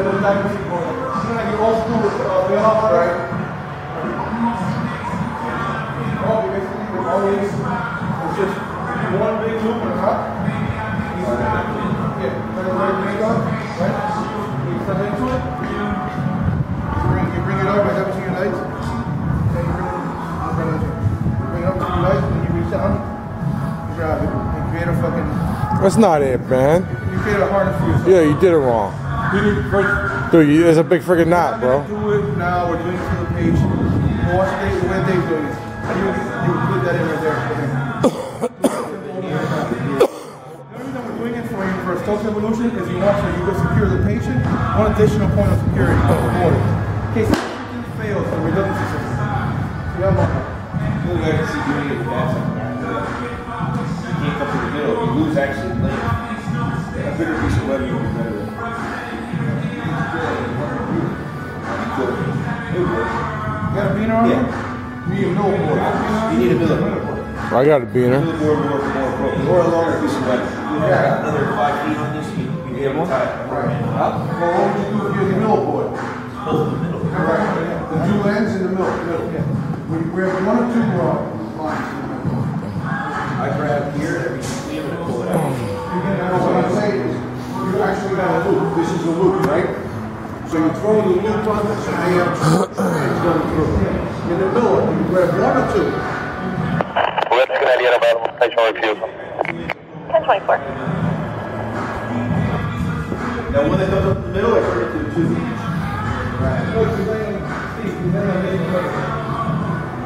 other side can see the board. See how you all screw with, uh, the other right? That's not it, man. you create a harness for yourself. Yeah, you did it wrong. First. Dude, you, there's a big freaking knot, bro. do it now. We're doing it for the patient. Well, Watch Dave, when Dave's doing it. You, you put that in right there for. The only reason we're doing it for you for a Stokes evolution is you want to you can secure the patient. One additional point of security for the border. In case anything fails, the redundancy system. You have one. You only got to see doing it fast. You can't come to the middle. You lose actually length. A bigger piece of webbing would be better. You could. It would work. You got a beaner on Yeah. it? You need a middle board. You need a middle board. I got a beaner. Middle board more, more appropriate. Or a longer piece of webbing. You have another five feet on this, you you be able to tie it. Right. Well, what would you do if you're the middle board? Hold the middle. Right. The two ends in the middle, middle, yeah. We, we have one or two lines in the middle. I grab here, and every sleeve, and I pull it out. You can, uh, what I'm saying is, you actually got a loop, this is a loop, right? So you throw the loop on this, and they have it's going through. In the middle, you grab one or two. West Canadian available, station refusal. 1024. Now, when they come up in the middle, I turn it to two. Look, you're laying, Steve, you're laying on this way.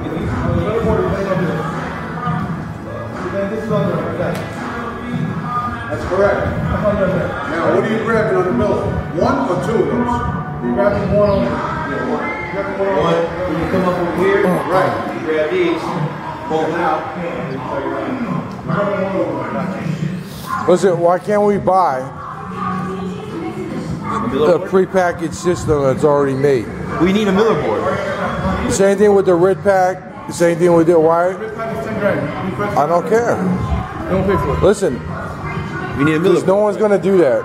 If you, on the middle board, you're on this. So then under, like that. That's correct. Under there. Now, what are you grabbing on the middle? One or two of those? You're grabbing one on, yeah, one. One. One, when you come up over oh, here, right, you grab these, pull them out, and then tell your line. You're grabbing one over. Listen, why can't we buy the prepackaged system that's already made? We need a Miller board. Same thing with the red pack. Same thing we did. why? This pack is ten grand. You press- I don't care. Don't pay for it. Listen, We need a Miller because no one's gonna do that.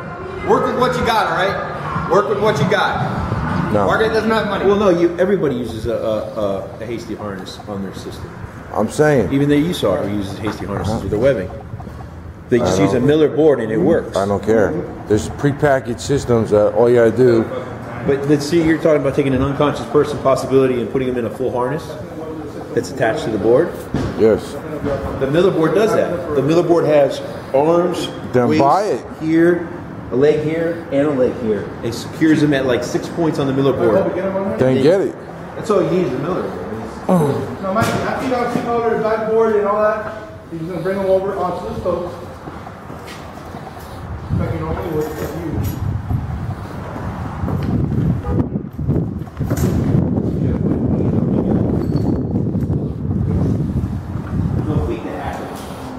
Work with what you got, all right? Work with what you got. No, Market doesn't have money. Well, no, you, everybody uses a, a, a, a hasty harness on their system. I'm saying Even the ESAR who uses hasty harnesses uh-huh. with their webbing. They just use a. Miller board and it works. I don't care. There's prepackaged systems that all you gotta do. But let's see, you're talking about taking an unconscious person possibility and putting them in a full harness that's attached to the board. Yes. The Miller board does that. The Miller board has arms, Then waist buy it. here, a leg here, and a leg here. It secures them at like six points on the Miller board. Get him on here. Then get it. That's all you need is a Miller board. Oh. Now, Mike, after you got color, backboard and all that, you're just gonna bring them over onto the stove. Like you normally would if you. No feet to have it.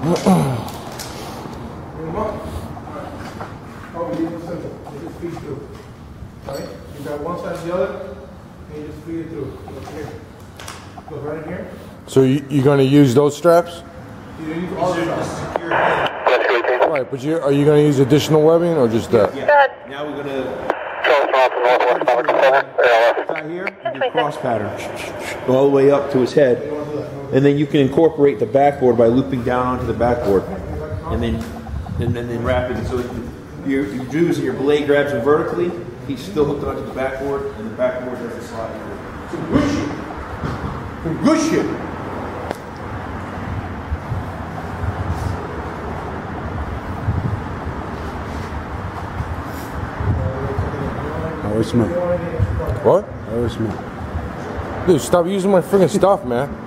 Bring them up. Oh, you just simple. You just feed through. Right? You got one side and the other, and you just feed it through. Look here. Go right in here. So you, you're gonna use those straps? You use all the sides. Right, but you are you gonna use additional webbing or just that? Yeah. Now we're gonna Charles Bronson, Northwest Number 7, ALS. start here cross pattern. Go all the way up to his head. And then you can incorporate the backboard by looping down onto the backboard. And then and, then then wrap it. So your, your Jews and your blade grabs him vertically. He's still hooked onto the backboard, and the backboard does the slide. Whoosh you. Whoosh you. How is smell? What? How is smell? Dude, stop using my freaking stuff, man.